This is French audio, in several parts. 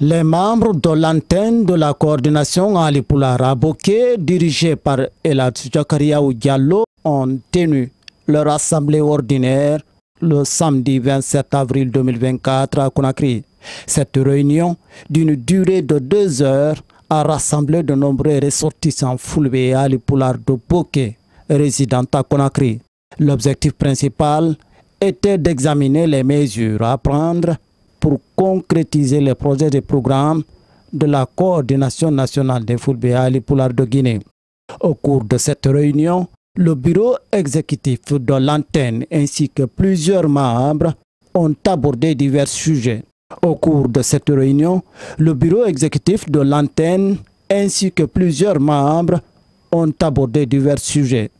Les membres de l'antenne de la coordination Alipulara Boké, dirigée par Elad Jakariaou Diallo, ont tenu leur assemblée ordinaire le samedi 27 avril 2024 à Conakry. Cette réunion, d'une durée de deux heures, a rassemblé de nombreux ressortissants Fulbe et Alipular de Boké, résidant à Conakry. L'objectif principal était d'examiner les mesures à prendre pour concrétiser les projets et programmes de la coordination nationale des Fulbe et Alipular de Guinée. Au cours de cette réunion, le bureau exécutif de l'antenne ainsi que plusieurs membres ont abordé divers sujets. Au cours de cette réunion, le bureau exécutif de l'antenne ainsi que plusieurs membres ont abordé divers sujets.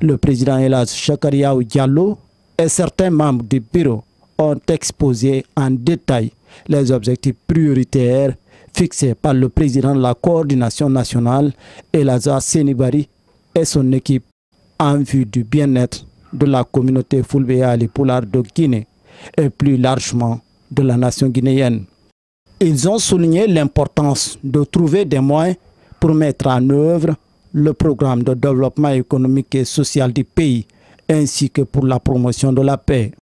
Le président Elas Chakariaou Diallo et certains membres du bureau ont exposé en détail les objectifs prioritaires fixés par le président de la coordination nationale, Elazar Senibari, et son équipe en vue du bien-être de la communauté Fulbea Poulard de Guinée et plus largement de la nation guinéenne. Ils ont souligné l'importance de trouver des moyens pour mettre en œuvre le programme de développement économique et social du pays, ainsi que pour la promotion de la paix.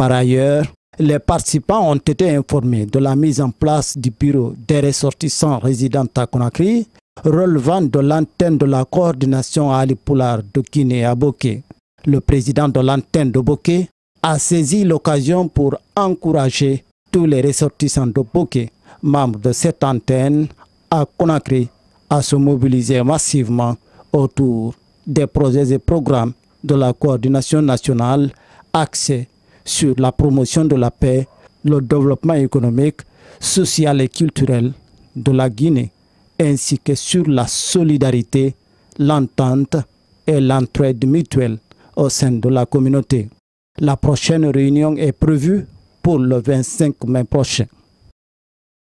Par ailleurs, les participants ont été informés de la mise en place du bureau des ressortissants résidents à Conakry relevant de l'antenne de la coordination Alipular de Guinée à Boké. Le président de l'antenne de Boké a saisi l'occasion pour encourager tous les ressortissants de Boké, membres de cette antenne à Conakry, à se mobiliser massivement autour des projets et programmes de la coordination nationale axés sur la promotion de la paix, le développement économique, social et culturel de la Guinée ainsi que sur la solidarité, l'entente et l'entraide mutuelle au sein de la communauté. La prochaine réunion est prévue pour le 25 mai prochain.